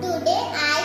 Today I